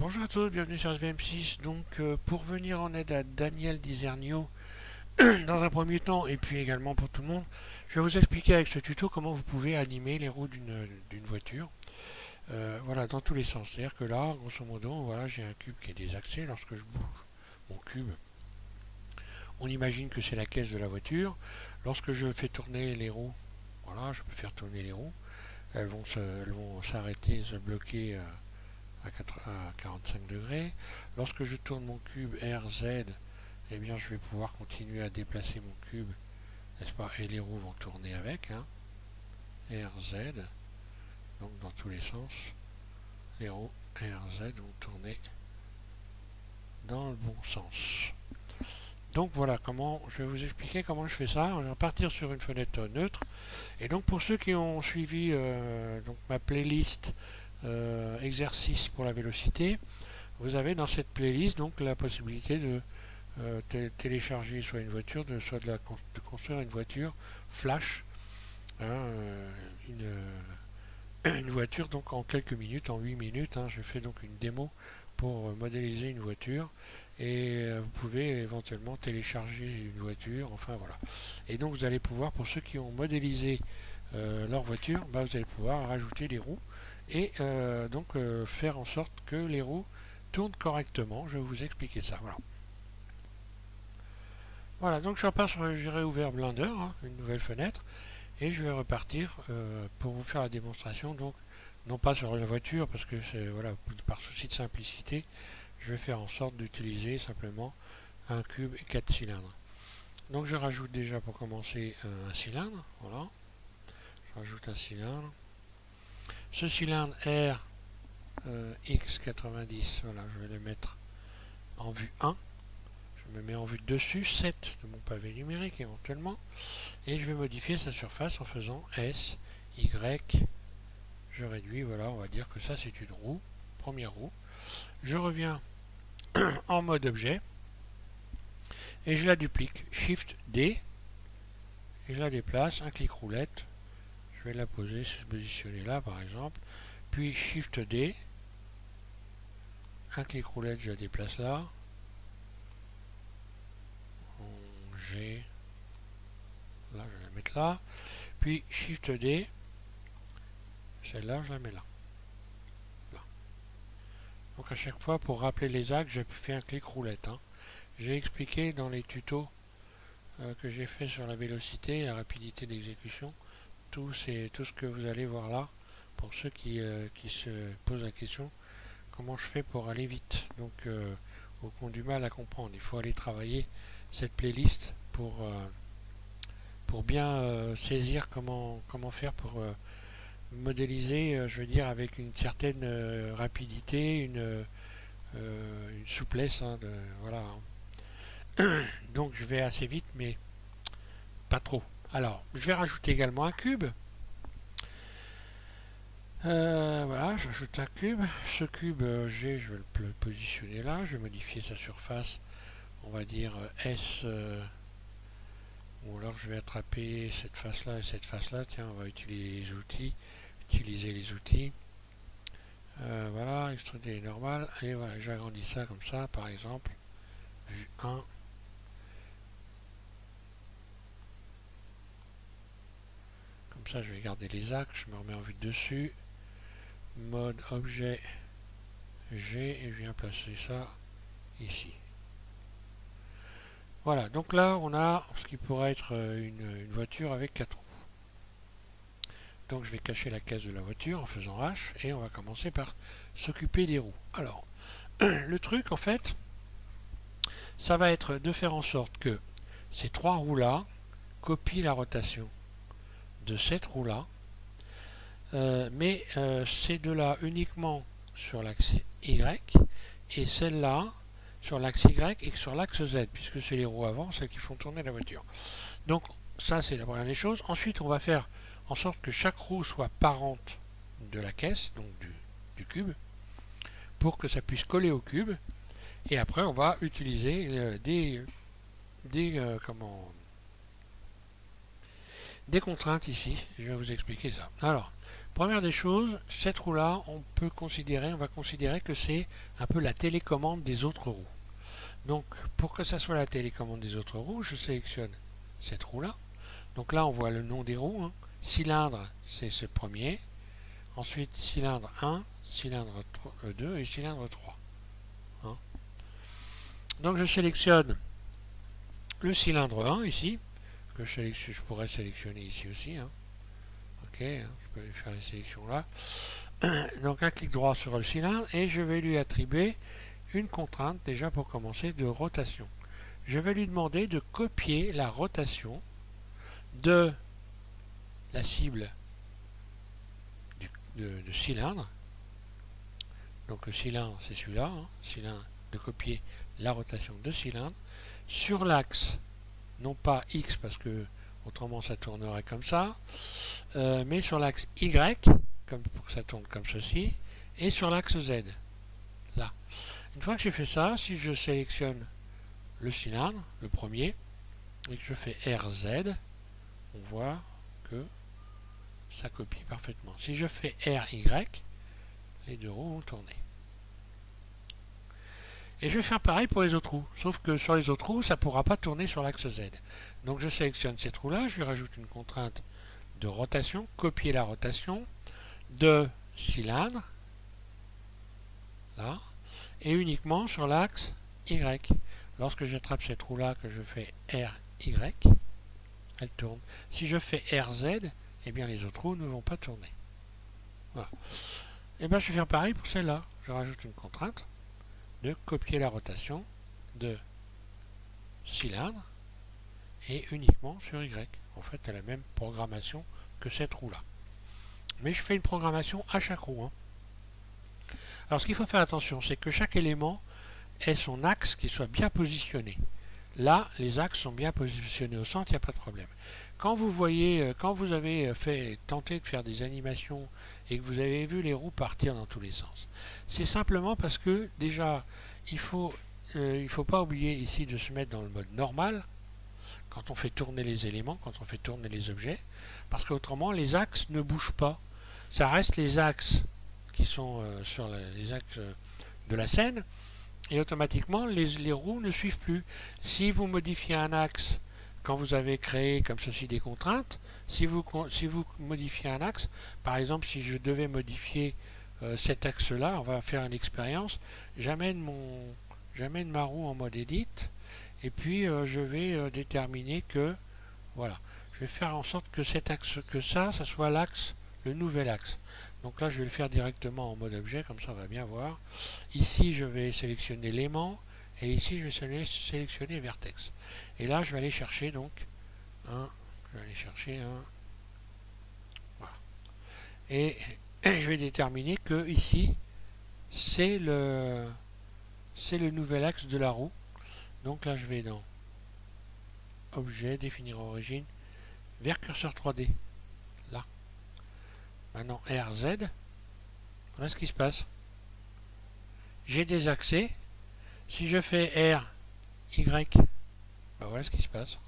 Bonjour à tous, bienvenue sur SVM6. Donc, euh, pour venir en aide à Daniel Dizernio, dans un premier temps, et puis également pour tout le monde, je vais vous expliquer avec ce tuto comment vous pouvez animer les roues d'une voiture. Euh, voilà, dans tous les sens. C'est-à-dire que là, grosso modo, voilà, j'ai un cube qui est désaxé lorsque je bouge mon cube. On imagine que c'est la caisse de la voiture. Lorsque je fais tourner les roues, voilà, je peux faire tourner les roues. Elles vont s'arrêter, se, bloquer. Euh, à, 45 degrés. Lorsque je tourne mon cube RZ, eh bien je vais pouvoir continuer à déplacer mon cube, n'est-ce pas? Et les roues vont tourner avec, hein. RZ, donc dans tous les sens, les roues RZ vont tourner dans le bon sens. Donc voilà comment je vais vous expliquer comment je fais ça. On va partir sur une fenêtre neutre. Et donc pour ceux qui ont suivi euh, ma playlist euh, exercice pour la vélocité, vous avez dans cette playlist donc la possibilité de euh, télécharger soit une voiture, de, soit de, la, construire une voiture flash, hein, euh, une, voiture donc en quelques minutes, en 8 minutes. Hein, je fais donc une démo pour modéliser une voiture et vous pouvez éventuellement télécharger une voiture, enfin voilà. Et donc vous allez pouvoir, pour ceux qui ont modélisé leur voiture, bah, vous allez pouvoir rajouter des roues et euh, donc euh, faire en sorte que les roues tournent correctement. Je vais vous expliquer ça. Voilà. Voilà, donc je repars sur j'ai réouvert Blender, hein, une nouvelle fenêtre, et je vais repartir euh, pour vous faire la démonstration. Donc, non pas sur la voiture, parce que c'est voilà, par souci de simplicité, je vais faire en sorte d'utiliser simplement un cube et quatre cylindres. Donc je rajoute déjà pour commencer un cylindre, voilà. Je rajoute un cylindre. Ce cylindre R euh, X90, voilà, je vais le mettre en vue 1. Je me mets en vue dessus, 7 de mon pavé numérique éventuellement. Et je vais modifier sa surface en faisant S, Y. Je réduis, voilà, on va dire que ça c'est une roue, première roue. Je reviens en mode objet. Et je la duplique, Shift D. Et je la déplace, un clic roulette, je vais la poser, se positionner là par exemple. Puis Shift D. Un clic roulette, je la déplace là. G. Là, je vais la mettre là. Puis Shift D. Celle-là, je la mets là. là. Donc à chaque fois, pour rappeler les axes, j'ai fait un clic roulette. Hein. J'ai expliqué dans les tutos euh, que j'ai fait sur la vélocité et la rapidité d'exécution tout, tout ce que vous allez voir là, pour ceux qui, euh, qui se posent la question, comment je fais pour aller vite? Donc, euh, qui ont du mal à comprendre, il faut aller travailler cette playlist pour, euh, bien saisir comment, comment faire pour modéliser, je veux dire, avec une certaine rapidité, une, souplesse. Hein, voilà. Donc, je vais assez vite, mais pas trop. Alors, je vais rajouter également un cube. Euh, voilà, j'ajoute un cube. Ce cube euh, G, je vais le positionner là. Je vais modifier sa surface. On va dire euh, S. ou alors je vais attraper cette face-là et cette face-là. Tiens, on va utiliser les outils. Utiliser les outils. voilà, extruder normal. Et voilà, j'agrandis ça comme ça, par exemple. Vue 1. Ça, je vais garder les axes, je me remets en vue dessus. Mode objet G et je viens placer ça ici. Voilà, donc là on a ce qui pourrait être euh, une, voiture avec quatre roues. Donc je vais cacher la caisse de la voiture en faisant H et on va commencer par s'occuper des roues. Alors, le truc en fait, ça va être de faire en sorte que ces trois roues là copient la rotation cette roue-là. Euh, mais euh, ces deux-là uniquement sur l'axe Y et celle-là sur l'axe Y et sur l'axe Z, puisque c'est les roues avant, celles qui font tourner la voiture. Donc ça c'est la première des choses. Ensuite on va faire en sorte que chaque roue soit parente de la caisse, donc du, du cube, pour que ça puisse coller au cube. Et après on va utiliser euh, des, des comment, des contraintes ici. Je vais vous expliquer ça. Alors, Première des choses, cette roue-là, on peut considérer, on va considérer que c'est un peu la télécommande des autres roues. Donc, pour que ça soit la télécommande des autres roues, je sélectionne cette roue-là. Donc là, on voit le nom des roues. Hein. Cylindre, c'est ce premier. Ensuite, cylindre 1, cylindre 2 euh, et cylindre 3. Hein. Donc, je sélectionne le cylindre 1 ici, je, pourrais sélectionner ici aussi. Hein. Ok, je peux faire les sélections là. Donc, un clic droit sur le cylindre et je vais lui attribuer une contrainte déjà pour commencer de rotation. Je vais lui demander de copier la rotation de la cible du, de, cylindre. Donc le cylindre c'est celui-là, hein, cylindre de copier la rotation de cylindre sur l'axe, non pas X parce que autrement ça tournerait comme ça, euh, mais sur l'axe Y, comme pour que ça tourne comme ceci, et sur l'axe Z. Là. Une fois que j'ai fait ça, si je sélectionne le cylindre, le premier, et que je fais RZ, on voit que ça copie parfaitement. Si je fais RY, les deux roues vont tourner. Et je vais faire pareil pour les autres roues, sauf que sur les autres roues, ça ne pourra pas tourner sur l'axe Z. Donc je sélectionne cette roue-là, je lui rajoute une contrainte de rotation, copier la rotation, de cylindre, là, et uniquement sur l'axe Y. Lorsque j'attrape cette roue-là, que je fais RY, elle tourne. Si je fais RZ, eh bien les autres roues ne vont pas tourner. Voilà. Et eh bien je vais faire pareil pour celle-là. Je rajoute une contrainte de copier la rotation de cylindre et uniquement sur Y. En fait, elle a la même programmation que cette roue-là. Mais je fais une programmation à chaque roue. Hein. Alors ce qu'il faut faire attention, c'est que chaque élément ait son axe qui soit bien positionné. Là, les axes sont bien positionnés au centre, il n'y a pas de problème. Quand vous voyez, euh, quand vous avez euh, fait tenté de faire des animations et que vous avez vu les roues partir dans tous les sens, c'est simplement parce que déjà, il faut, euh, il faut pas oublier ici de se mettre dans le mode normal quand on fait tourner les éléments, quand on fait tourner les objets, parce qu'autrement les axes ne bougent pas. Ça reste les axes qui sont euh, sur les axes de la scène, et automatiquement les, roues ne suivent plus. Si vous modifiez un axe quand vous avez créé comme ceci des contraintes, si vous, modifiez un axe, par exemple si je devais modifier euh, cet axe-là, on va faire une expérience, j'amène ma roue en mode edit, et puis je vais déterminer que, voilà, je vais faire en sorte que cet axe, que ça, ça soit l'axe, le nouvel axe. Donc là, je vais le faire directement en mode objet, comme ça on va bien voir. Ici, je vais sélectionner l'aimant, et ici, je vais sélectionner vertex. Et là, je vais aller chercher donc un, je vais aller chercher un, voilà. Et, je vais déterminer que ici, c'est le, c'est le nouvel axe de la roue. Donc là, je vais dans objet, définir origine, vers curseur 3D. Maintenant RZ. Voilà ce qui se passe. J'ai des accès. Si je fais R, Y, ben voilà ce qui se passe.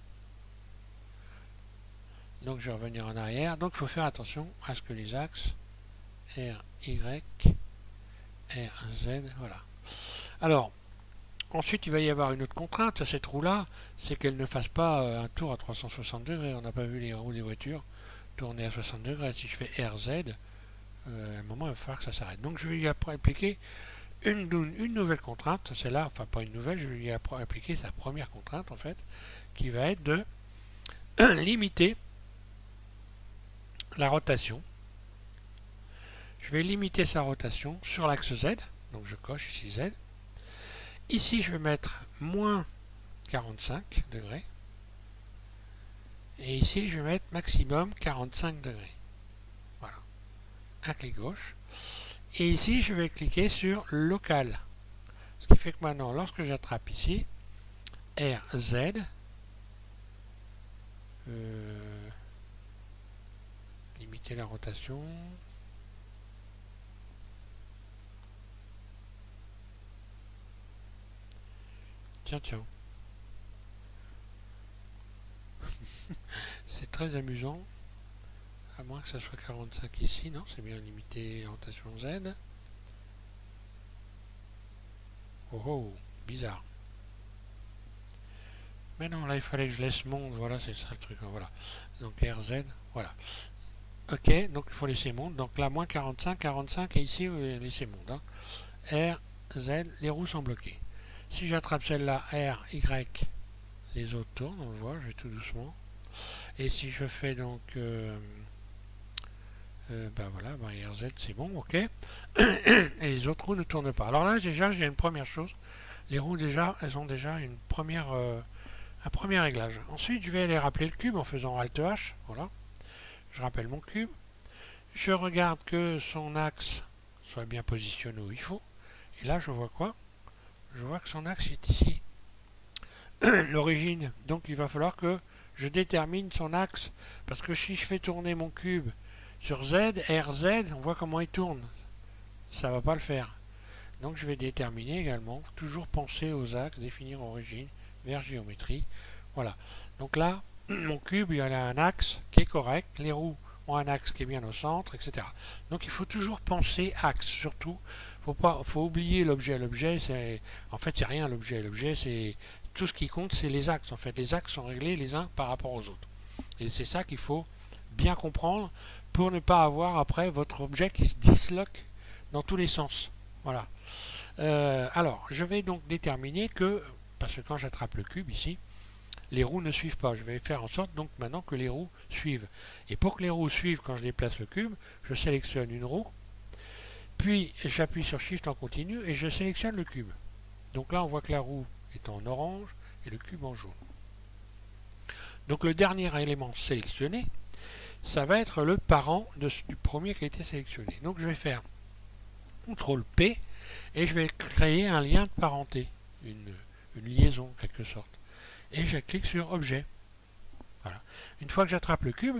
Donc je vais revenir en arrière. Donc il faut faire attention à ce que les axes R, Y, R, Z, voilà. Alors, ensuite il va y avoir une autre contrainte à cette roue-là, c'est qu'elle ne fasse pas euh, un tour à 360 degrés. On n'a pas vu les roues des voitures tourner à 60 degrés. Si je fais RZ, euh, à un moment, il va falloir que ça s'arrête. Donc, je vais lui appliquer une, une nouvelle contrainte. C'est là, enfin, pas une nouvelle, je vais lui appliquer sa première contrainte, en fait, qui va être de limiter la rotation. Je vais limiter sa rotation sur l'axe Z. Donc, je coche ici Z. Ici, je vais mettre moins 45 degrés. Et ici, je vais mettre maximum 45 degrés. Voilà. Un clic gauche. Et ici, je vais cliquer sur local. Ce qui fait que maintenant, lorsque j'attrape ici, RZ, euh, limiter la rotation. Tiens, tiens. C'est très amusant. À moins que ça soit 45 ici, non, c'est bien limité orientation Z. Oh oh, bizarre. Mais non, là il fallait que je laisse monde, voilà, c'est ça le truc, hein, voilà. Donc RZ, voilà. Ok, donc il faut laisser monde. Donc là, moins 45, 45, et ici, vous laissez monde. Hein. Les roues sont bloquées. Si j'attrape celle-là, R, Y, les autres tournent, on le voit, je vais tout doucement. Et si je fais donc... Euh, euh, ben voilà, RZ c'est bon, ok. et les autres roues ne tournent pas. Alors là, déjà, j'ai une première chose. Les roues, déjà, elles ont déjà une première, euh, un premier réglage. Ensuite, je vais aller rappeler le cube en faisant Alt H. Voilà. Je rappelle mon cube. Je regarde que son axe soit bien positionné où il faut. Et là, je vois quoi? Je vois que son axe est ici. L'origine. Donc, il va falloir que je détermine son axe. Parce que si je fais tourner mon cube sur Z, RZ, on voit comment il tourne. Ça va pas le faire. Donc, je vais déterminer également, toujours penser aux axes, définir origine, vers géométrie. Voilà. Donc là, mon cube, il a un axe qui est correct, les roues ont un axe qui est bien au centre, etc. Donc il faut toujours penser axe, surtout. Faut pas, faut oublier l'objet. L'objet, c'est, en fait, c'est rien l'objet. L'objet, c'est tout ce qui compte, c'est les axes. En fait, les axes sont réglés les uns par rapport aux autres. Et c'est ça qu'il faut bien comprendre pour ne pas avoir après votre objet qui se disloque dans tous les sens. Voilà. Euh, alors, je vais donc déterminer que, parce que quand j'attrape le cube ici, les roues ne suivent pas. Je vais faire en sorte donc maintenant que les roues suivent. Et pour que les roues suivent quand je déplace le cube, je sélectionne une roue, puis j'appuie sur Shift en continu et je sélectionne le cube. Donc là on voit que la roue est en orange et le cube en jaune. Donc le dernier élément sélectionné, ça va être le parent du premier qui a été sélectionné. Donc je vais faire CTRL P et je vais créer un lien de parenté, une, liaison en quelque sorte et je clique sur Objet. Une fois que j'attrape le cube,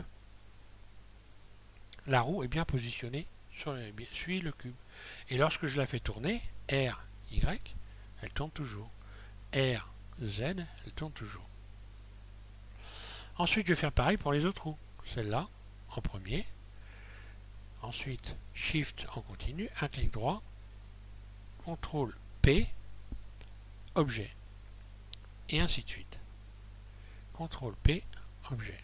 la roue est bien positionnée, sur le cube. Et lorsque je la fais tourner, R, Y, elle tourne toujours. R, Z, elle tourne toujours. Ensuite, je vais faire pareil pour les autres roues. Celle-là, en premier. Ensuite, Shift en continu, un clic droit, CTRL P, Objet. Et ainsi de suite. CTRL P, objet.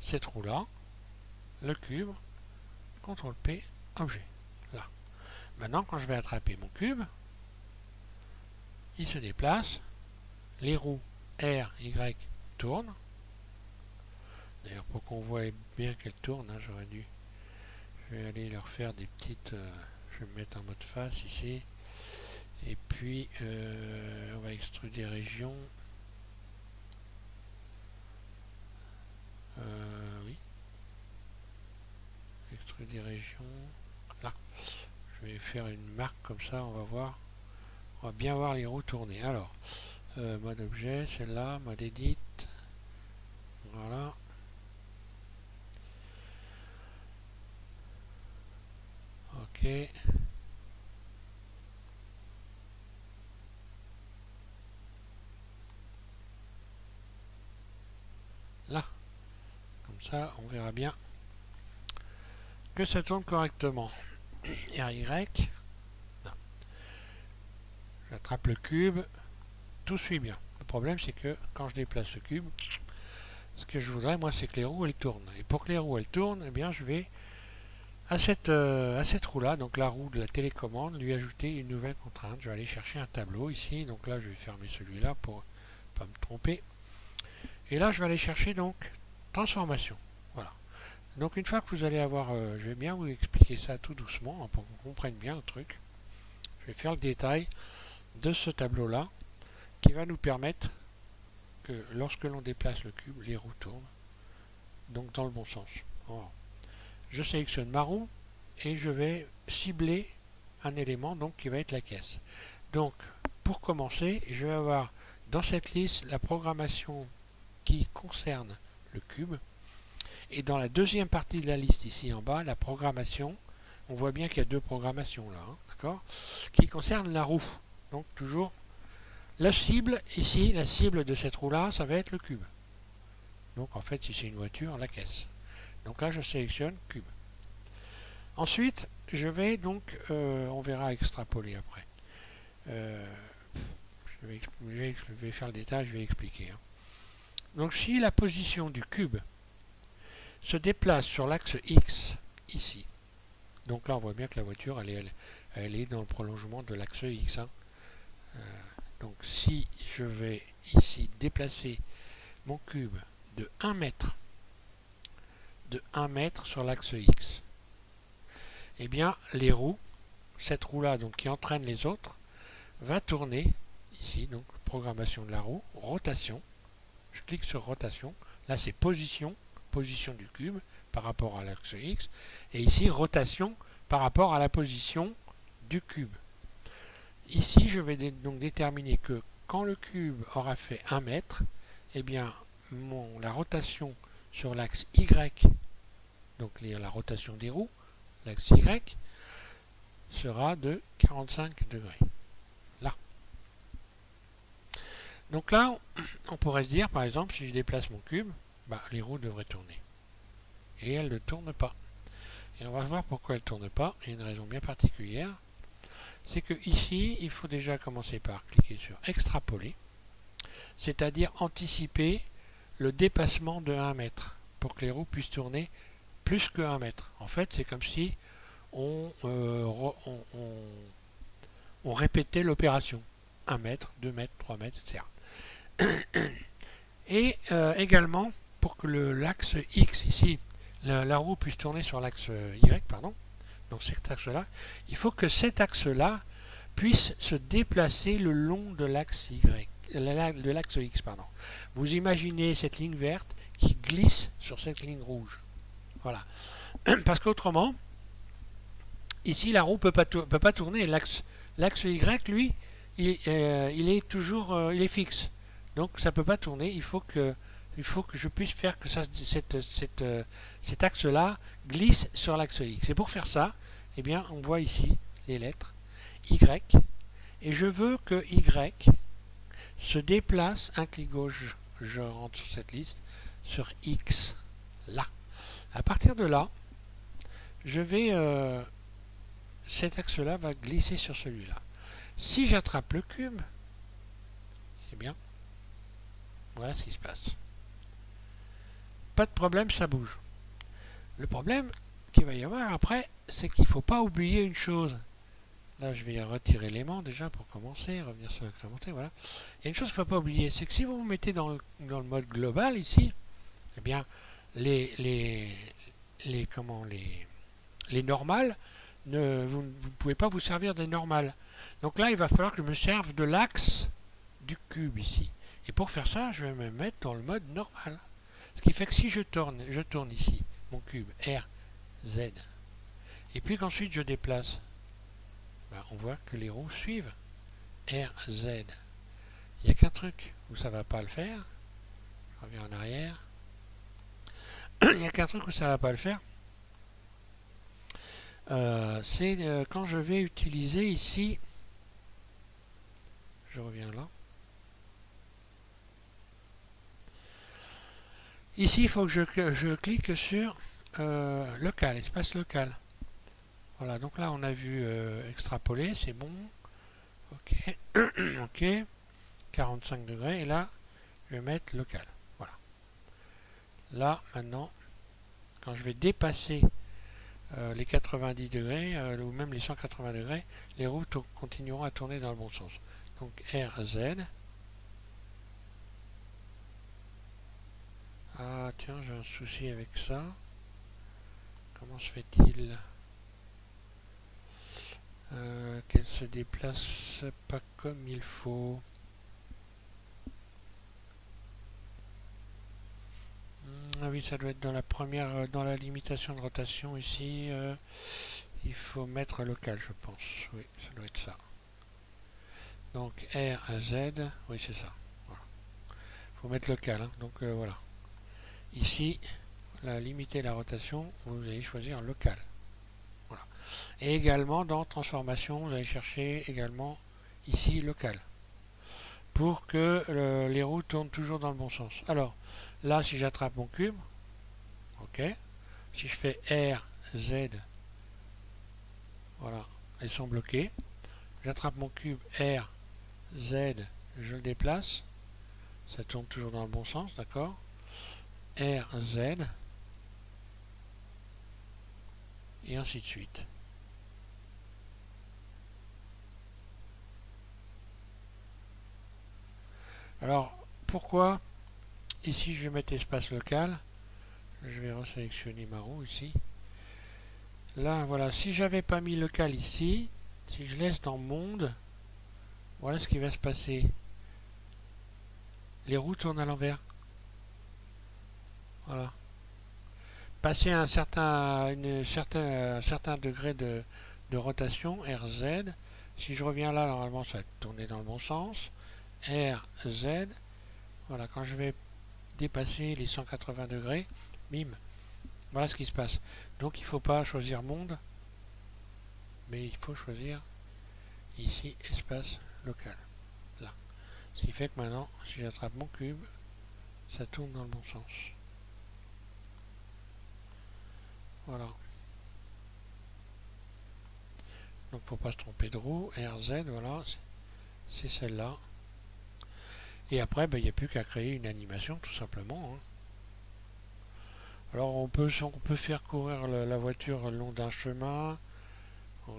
Cette roue-là, le cube, CTRL P, objet. Là. Maintenant, quand je vais attraper mon cube, il se déplace, les roues R, Y tournent. D'ailleurs, pour qu'on voit bien qu'elles tournent, hein, j'aurais dû... Je vais aller leur faire des petites... Euh, je vais me mettre en mode face ici. Et puis, euh, on va extruder région. Euh, oui. Extruder des régions. Là. Je vais faire une marque comme ça, on va voir. On va bien voir les roues tourner. Alors, euh, mode objet, celle-là, mode edit. Voilà. Ok. ça on verra bien que ça tourne correctement RY j'attrape le cube tout suit bien le problème c'est que quand je déplace le cube ce que je voudrais moi c'est que les roues elles tournent et pour que les roues elles tournent eh bien je vais à cette, euh, à cette roue là donc la roue de la télécommande lui ajouter une nouvelle contrainte je vais aller chercher un tableau ici donc là je vais fermer celui là pour pas me tromper et là je vais aller chercher donc transformation. Voilà. Donc une fois que vous allez avoir, euh, je vais bien vous expliquer ça tout doucement hein, pour que vous compreniez bien le truc. Je vais faire le détail de ce tableau là qui va nous permettre que lorsque l'on déplace le cube, les roues tournent donc dans le bon sens. Je sélectionne ma roue et je vais cibler un élément donc qui va être la caisse. Donc pour commencer, je vais avoir dans cette liste la programmation qui concerne le cube. Et dans la deuxième partie de la liste ici en bas, la programmation, on voit bien qu'il y a deux programmations là, hein, d'accord Qui concerne la roue. Donc toujours la cible, ici, la cible de cette roue là, ça va être le cube. Donc en fait, si c'est une voiture, la caisse. Donc là, je sélectionne cube. Ensuite, je vais donc, euh, on verra extrapoler après. Euh, je, vais, faire le détail, je vais expliquer. Hein. Donc si la position du cube se déplace sur l'axe X, ici, donc là on voit bien que la voiture elle est, elle, est dans le prolongement de l'axe X. Hein. Euh, donc si je vais ici déplacer mon cube de 1 mètre, de 1 mètre sur l'axe X, eh bien les roues, cette roue là donc qui entraîne les autres, va tourner ici, donc programmation de la roue, rotation, je clique sur rotation, là c'est position, position du cube par rapport à l'axe X, et ici rotation par rapport à la position du cube. Ici je vais donc déterminer que quand le cube aura fait 1 mètre, eh bien la rotation sur l'axe Y, donc la rotation des roues, l'axe Y, sera de 45 degrés. Là. Donc là, on pourrait se dire, par exemple, si je déplace mon cube, bah, les roues devraient tourner. Et elles ne tournent pas. Et on va voir pourquoi elles ne tournent pas. Il y a une raison bien particulière. C'est que ici, il faut déjà commencer par cliquer sur extrapoler, c'est-à-dire anticiper le dépassement de 1 mètre pour que les roues puissent tourner plus que 1 mètre. En fait, c'est comme si on, euh, répétait l'opération. 1 mètre, 2 mètres, 3 mètres, etc. Et euh, également, pour que l'axe X ici, la, roue puisse tourner sur l'axe Y, pardon, donc cet axe-là, il faut que cet axe-là puisse se déplacer le long de l'axe Y, de l'axe X, pardon. Vous imaginez cette ligne verte qui glisse sur cette ligne rouge. Voilà. Parce qu'autrement, ici, la roue ne peut pas, peut pas tourner. L'axe Y, lui, il, euh, est toujours euh, il est fixe. Donc ça ne peut pas tourner. Il faut que, il faut que je puisse faire que ça, euh, cet axe-là glisse sur l'axe X. Et pour faire ça, eh bien, on voit ici les lettres Y. Et je veux que Y se déplace, un clic gauche, je rentre sur cette liste, sur X, là. À partir de là, je vais, euh, cet axe-là va glisser sur celui-là. Si j'attrape le cube, eh bien, voilà ce qui se passe. Pas de problème, ça bouge. Le problème qu'il va y avoir après, c'est qu'il ne faut pas oublier une chose. Là, je vais retirer l'aimant déjà pour commencer, revenir sur l'incrémenté, voilà. Il y a une chose qu'il ne faut pas oublier, c'est que si vous vous mettez dans le, dans le, mode global ici, eh bien, les, les, les, comment, les, les normales, ne, vous ne pouvez pas vous servir des normales. Donc là, il va falloir que je me serve de l'axe du cube ici. Et pour faire ça, je vais me mettre dans le mode normal. Ce qui fait que si je tourne, je tourne ici mon cube R, Z, et puis qu'ensuite je déplace bah, on voit que les roues suivent. R, Z. Il n'y a qu'un truc où ça va pas le faire. Je reviens en arrière. Il n'y a qu'un truc où ça va pas le faire. Euh, c'est euh, quand je vais utiliser ici. Je reviens là. Ici, il faut que je, clique sur euh, local, espace local. Voilà, donc là on a vu euh, extrapoler, c'est bon. Ok, ok, 45 degrés, et là je vais mettre local. Voilà. Là maintenant, quand je vais dépasser euh, les 90 degrés, ou même les 180 degrés, les roues continueront à tourner dans le bon sens. Donc RZ. Ah tiens, j'ai un souci avec ça. Comment se fait-il euh, qu'elle se déplace pas comme il faut. Hmm, ah oui, ça doit être dans la première, euh, dans la limitation de rotation ici. Euh, il faut mettre local, je pense. Oui, ça doit être ça. Donc R à Z, oui c'est ça. Il faut mettre local, hein. donc voilà. Ici, limiter la rotation, vous allez choisir local. Et également dans transformation, vous allez chercher également ici local. Pour que euh, les roues tournent toujours dans le bon sens. Alors, là, si j'attrape mon cube, ok, Si je fais R, Z, voilà, elles sont bloquées. J'attrape mon cube R, Z, je le déplace. Ça tourne toujours dans le bon sens, d'accord R, Z. Et ainsi de suite. Alors, pourquoi Ici, je vais mettre espace local? Je vais resélectionner ma roue ici. Là, voilà. Si j'avais pas mis local ici, si je laisse dans monde, voilà ce qui va se passer. Les roues tournent à l'envers. Voilà. Passer un certain, une certain, certain degré de, de rotation, RZ. Si je reviens là, normalement, ça va tourner dans le bon sens. R, Z. Voilà, quand je vais dépasser les 180 degrés, bim, voilà ce qui se passe. Donc il ne faut pas choisir monde, mais il faut choisir ici espace local. Là. Ce qui fait que maintenant, si j'attrape mon cube, ça tourne dans le bon sens. Voilà. Donc faut pas se tromper de roue. RZ, voilà, c'est celle-là. Et après, ben, il n'y a plus qu'à créer une animation, tout simplement. Hein. Alors, on peut, on peut faire courir la, voiture le long d'un chemin,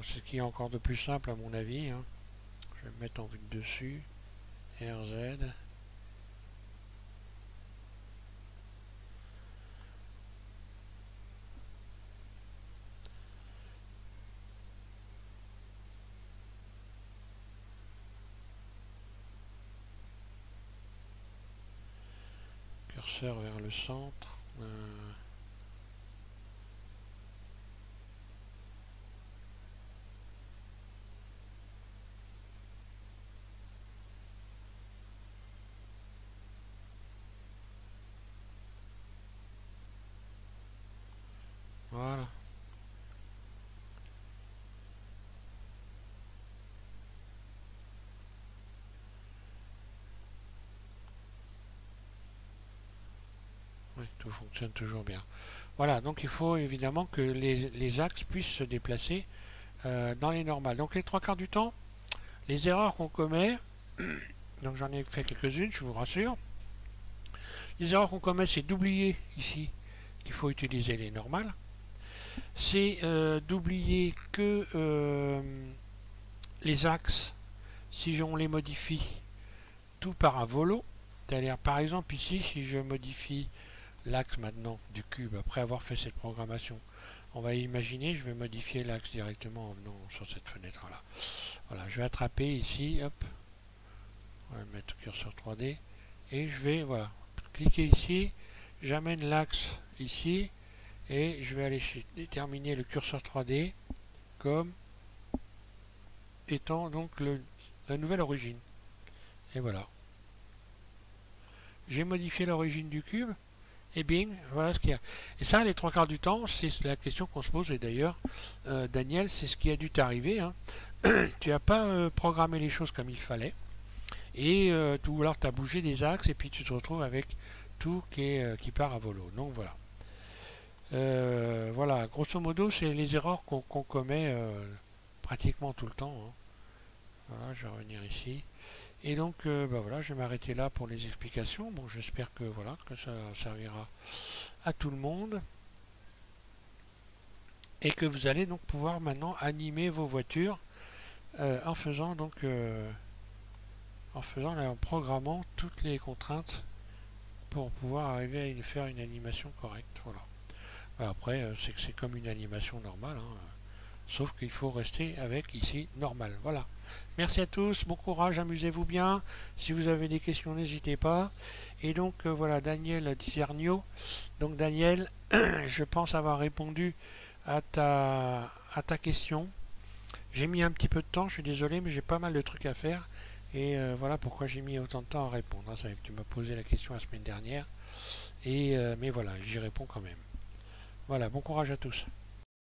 ce qui est encore de plus simple à mon avis. Hein. Je vais me mettre en vue de dessus. RZ. Vers le centre. Euh, voilà. Fonctionne toujours bien. Voilà, donc il faut évidemment que les, axes puissent se déplacer euh, dans les normales. Donc les trois quarts du temps, les erreurs qu'on commet, donc j'en ai fait quelques-unes, je vous rassure. Les erreurs qu'on commet, c'est d'oublier ici qu'il faut utiliser les normales. C'est euh, d'oublier que euh, les axes, si on les modifie, tout par un volo. C'est-à-dire, par exemple, ici, si je modifie l'axe maintenant du cube après avoir fait cette programmation. On va imaginer, je vais modifier l'axe directement en venant sur cette fenêtre là. Voilà, je vais attraper ici, hop, on va mettre curseur 3D et je vais, voilà, cliquer ici, j'amène l'axe ici et je vais aller déterminer le curseur 3D comme étant donc la nouvelle origine. Et voilà. J'ai modifié l'origine du cube et bing, voilà ce qu'il y a. Et ça, les trois quarts du temps, c'est la question qu'on se pose. Et d'ailleurs, euh, Daniel, c'est ce qui a dû t'arriver. Hein. tu n'as pas euh, programmé les choses comme il fallait. Et euh, alors tu as bougé des axes et puis tu te retrouves avec tout qui, qui part à volo. Donc voilà. voilà, grosso modo, c'est les erreurs qu'on commet pratiquement tout le temps. Hein. Voilà, je vais revenir ici. Et donc, euh, bah voilà, je vais m'arrêter là pour les explications. Bon, j'espère que voilà, que ça servira à tout le monde. Et que vous allez donc pouvoir maintenant animer vos voitures euh, en faisant donc euh, en faisant en programmant toutes les contraintes pour pouvoir arriver à faire une animation correcte. Voilà. Bah, après, c'est que c'est comme une animation normale, hein, sauf qu'il faut rester avec ici normal. Voilà. Merci à tous, bon courage, amusez-vous bien. Si vous avez des questions, n'hésitez pas. Et donc euh, voilà, Daniel Dizernio. Donc Daniel, je pense avoir répondu à ta, à ta question. J'ai mis un petit peu de temps, je suis désolé, mais j'ai pas mal de trucs à faire. Et euh, voilà pourquoi j'ai mis autant de temps à répondre. Hein. tu m'as posé la question la semaine dernière. Et, euh, mais voilà, j'y réponds quand même. Voilà, bon courage à tous.